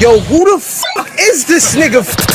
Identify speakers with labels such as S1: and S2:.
S1: Yo, who the fuck is this nigga?